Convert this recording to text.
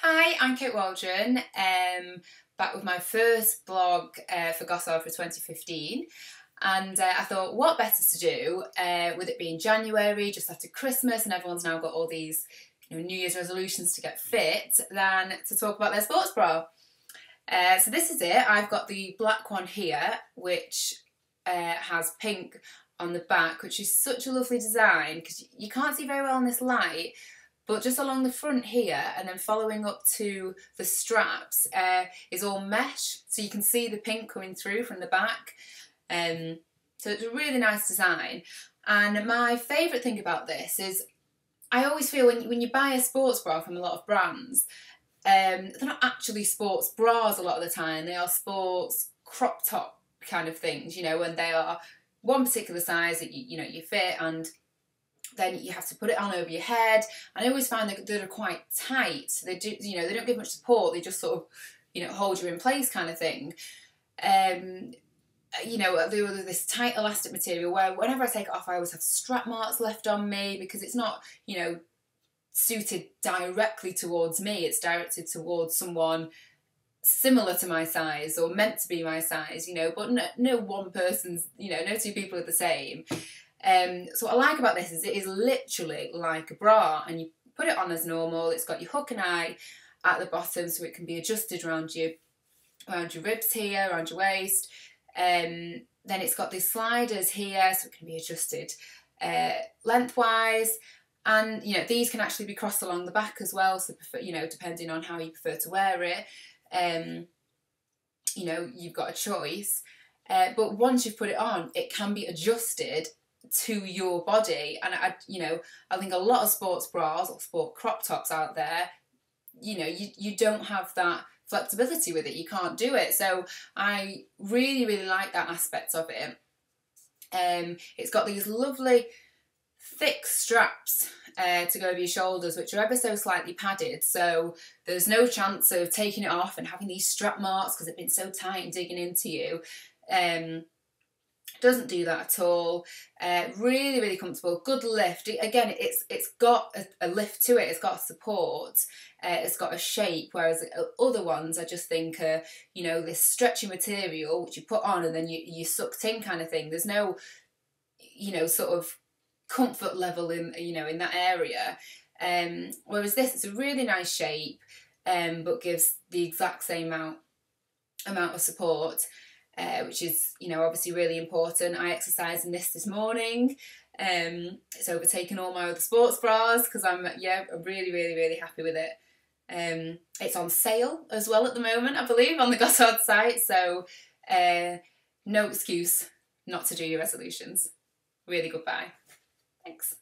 Hi, I'm Kate Waldron, um, back with my first blog uh, for Gossard for 2015. And uh, I thought, what better to do uh, with it being January, just after Christmas, and everyone's now got all these you know, New Year's resolutions to get fit, than to talk about their sports bra. Uh, so this is it. I've got the black one here, which uh, has pink on the back, which is such a lovely design because you can't see very well in this light, but just along the front here and then following up to the straps uh, is all mesh so you can see the pink coming through from the back. Um, so it's a really nice design. And my favourite thing about this is I always feel when, when you buy a sports bra from a lot of brands um, they're not actually sports bras a lot of the time. They are sports crop top kind of things you know and they are one particular size that you, you know you fit and then you have to put it on over your head. And I always find that they're quite tight. They do, you know, they don't give much support. They just sort of, you know, hold you in place kind of thing. Um, you know, there was this tight elastic material where whenever I take it off, I always have strap marks left on me because it's not, you know, suited directly towards me. It's directed towards someone similar to my size or meant to be my size, you know, but no, no one person's, you know, no two people are the same. Um, so what I like about this is it is literally like a bra and you put it on as normal. It's got your hook and eye at the bottom so it can be adjusted around your, around your ribs here, around your waist. Um, then it's got these sliders here so it can be adjusted uh, lengthwise. And you know these can actually be crossed along the back as well. So prefer, you know depending on how you prefer to wear it, um, you know you've got a choice. Uh, but once you've put it on, it can be adjusted to your body. And I, you know, I think a lot of sports bras or sport crop tops out there, you know, you, you don't have that flexibility with it. You can't do it. So I really, really like that aspect of it. Um, it's got these lovely thick straps uh, to go over your shoulders, which are ever so slightly padded. So there's no chance of taking it off and having these strap marks because they've been so tight and digging into you. Um, doesn't do that at all. Uh, really really comfortable good lift. Again it's it's got a, a lift to it it's got support uh, it's got a shape whereas other ones I just think uh, you know this stretchy material which you put on and then you, you sucked in kind of thing. There's no you know sort of comfort level in you know in that area. Um, whereas this it's a really nice shape um, but gives the exact same amount amount of support uh, which is, you know, obviously really important. I exercised in this this morning. Um, it's overtaken all my other sports bras because I'm, yeah, I'm really, really, really happy with it. Um, it's on sale as well at the moment, I believe, on the Gossard site. So uh, no excuse not to do your resolutions. Really good buy. Thanks.